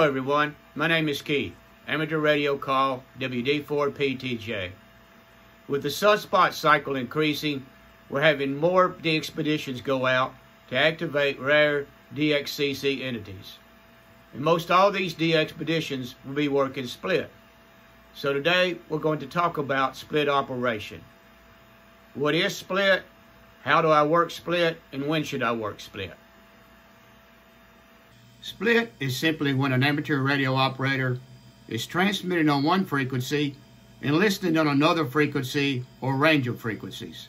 everyone. My name is Keith, amateur radio call WD4PTJ. With the sunspot cycle increasing, we're having more DXpeditions go out to activate rare DXCC entities. And most all these DXpeditions will be working split. So today we're going to talk about split operation. What is split? How do I work split? And when should I work split? Split is simply when an amateur radio operator is transmitting on one frequency and listening on another frequency or range of frequencies.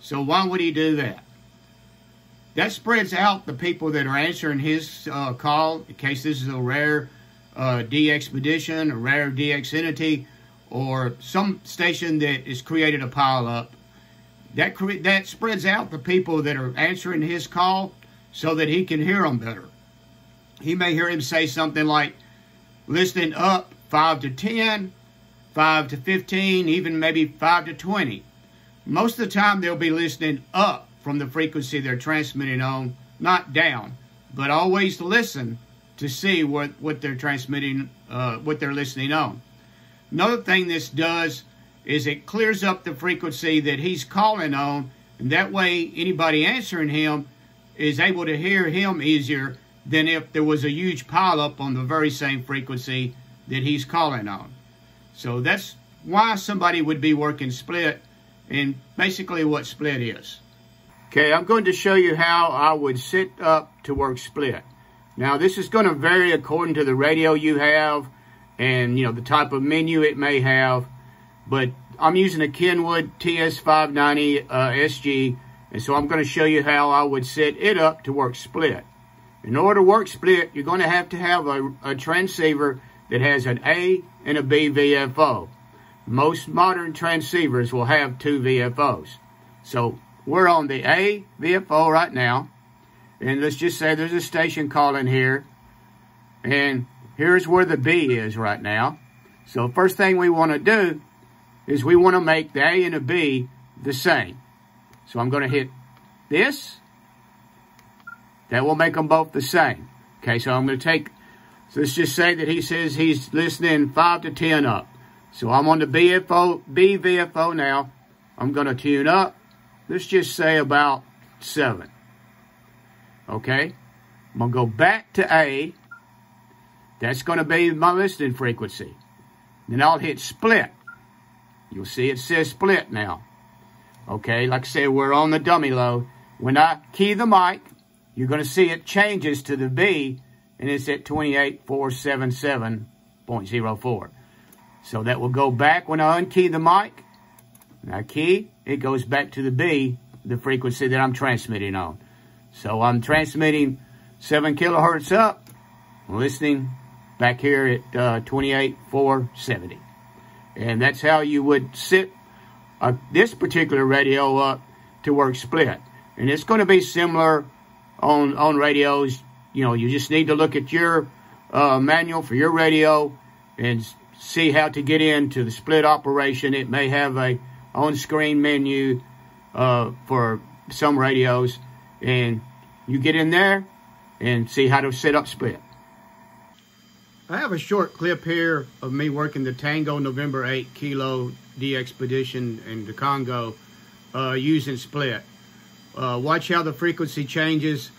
So why would he do that? That spreads out the people that are answering his uh, call, in case this is a rare uh, DXpedition, a rare DX entity, or some station that has created a pileup. That, that spreads out the people that are answering his call so that he can hear them better he may hear him say something like listening up 5 to 10, 5 to 15, even maybe 5 to 20. Most of the time, they'll be listening up from the frequency they're transmitting on, not down, but always listen to see what, what they're transmitting, uh, what they're listening on. Another thing this does is it clears up the frequency that he's calling on, and that way anybody answering him is able to hear him easier than if there was a huge pileup on the very same frequency that he's calling on. So that's why somebody would be working split and basically what split is. Okay, I'm going to show you how I would sit up to work split. Now this is going to vary according to the radio you have and you know the type of menu it may have, but I'm using a Kenwood TS590 uh, SG and so I'm going to show you how I would set it up to work split. In order to work split, you're going to have to have a, a transceiver that has an A and a B VFO. Most modern transceivers will have two VFOs. So we're on the A VFO right now. And let's just say there's a station calling here. And here's where the B is right now. So first thing we want to do is we want to make the A and the B the same. So I'm going to hit this that will make them both the same. Okay, so I'm going to take, so let's just say that he says he's listening 5 to 10 up. So I'm on the BFO, BVFO now. I'm going to tune up. Let's just say about 7. Okay? I'm going to go back to A. That's going to be my listening frequency. Then I'll hit split. You'll see it says split now. Okay, like I said, we're on the dummy load. When I key the mic, you're going to see it changes to the B, and it's at 28477.04. So that will go back when I unkey the mic. Now key, it goes back to the B, the frequency that I'm transmitting on. So I'm transmitting 7 kilohertz up, listening back here at uh, 28470. And that's how you would sit uh, this particular radio up to work split. And it's going to be similar on on radios. You know, you just need to look at your uh, manual for your radio and see how to get into the split operation. It may have a on-screen menu uh, for some radios, and you get in there and see how to set up split. I have a short clip here of me working the Tango November 8 Kilo DXpedition in the Congo uh, using split. Uh, watch how the frequency changes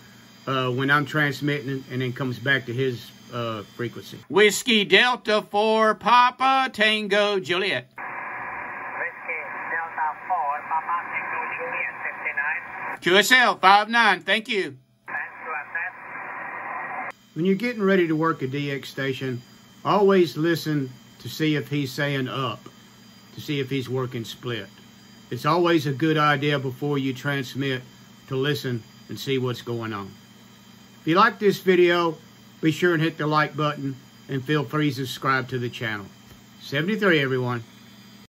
uh, when I'm transmitting and then comes back to his uh, frequency. Whiskey Delta 4 Papa Tango Juliet. Whiskey Delta 4 Papa Tango Juliet 59. QSL 59, thank you. When you're getting ready to work a DX station, always listen to see if he's saying up, to see if he's working split. It's always a good idea before you transmit to listen and see what's going on. If you like this video, be sure and hit the like button and feel free to subscribe to the channel. 73 everyone.